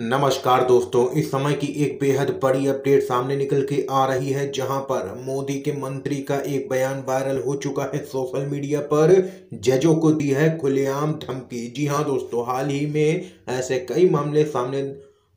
नमस्कार दोस्तों, इस समय की एक बेहद बड़ी अपडेट सामने निकल के आ रही है, जहाँ पर मोदी के मंत्री का एक बयान वायरल हो चुका है सोशल मीडिया पर। जजों को दी है खुलेआम धमकी। जी हाँ दोस्तों, हाल ही में ऐसे कई मामले सामने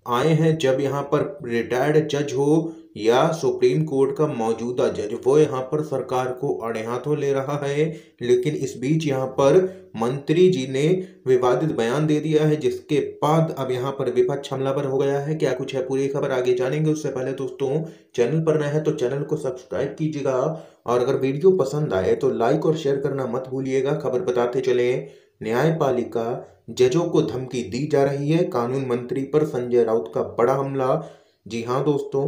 आए हैं, जब यहाँ पर रिटायर्ड जज हो या सुप्रीम कोर्ट का मौजूदा जज वो यहाँ पर सरकार को अड़े हाथों ले रहा है। लेकिन इस बीच यहाँ पर मंत्री जी ने विवादित बयान दे दिया है, जिसके बाद अब यहाँ पर विपक्ष हमलावर हो गया है। क्या कुछ है पूरी खबर, आगे जानेंगे। उससे पहले दोस्तों, चैनल पर नए हैं तो चैनल को सब्सक्राइब कीजिएगा। और अगर वीडियो पसंद आए तो लाइक और शेयर करना मत भूलिएगा। खबर बताते चले न्यायपालिका जजों को धमकी दी जा रही है। कानून मंत्री पर संजय राउत का बड़ा हमला। जी हाँ दोस्तों,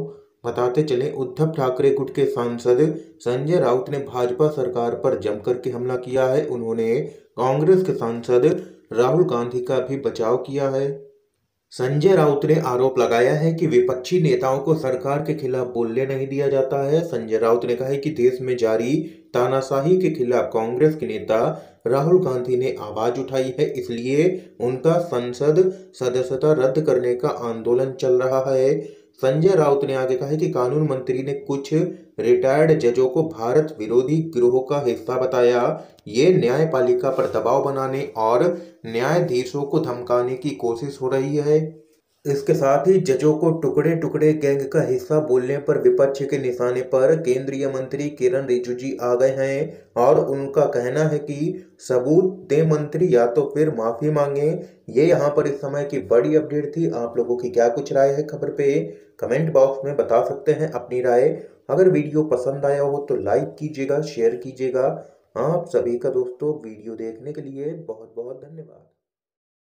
बताते चले, उद्धव ठाकरे गुट के सांसद संजय राउत ने भाजपा सरकार पर जमकर के हमला किया है। उन्होंने कांग्रेस के सांसद राहुल गांधी का भी बचाव किया है। संजय राउत ने आरोप लगाया है कि विपक्षी नेताओं को सरकार के खिलाफ बोलने नहीं दिया जाता है। संजय राउत ने कहा है कि देश में जारी तानाशाही के खिलाफ कांग्रेस के नेता राहुल गांधी ने आवाज़ उठाई है, इसलिए उनका संसद सदस्यता रद्द करने का आंदोलन चल रहा है। संजय राउत ने आगे कहा कि कानून मंत्री ने कुछ रिटायर्ड जजों को भारत विरोधी गिरोह का हिस्सा बताया। ये न्यायपालिका पर दबाव बनाने और न्यायाधीशों को धमकाने की कोशिश हो रही है। इसके साथ ही जजों को टुकड़े टुकड़े गैंग का हिस्सा बोलने पर विपक्ष के निशाने पर केंद्रीय मंत्री किरण रिजिजू आ गए हैं और उनका कहना है कि सबूत दे मंत्री, या तो फिर माफ़ी मांगे। ये यहाँ पर इस समय की बड़ी अपडेट थी। आप लोगों की क्या कुछ राय है खबर पे कमेंट बॉक्स में बता सकते हैं अपनी राय। अगर वीडियो पसंद आया हो तो लाइक कीजिएगा, शेयर कीजिएगा। आप सभी का दोस्तों, वीडियो देखने के लिए बहुत बहुत धन्यवाद।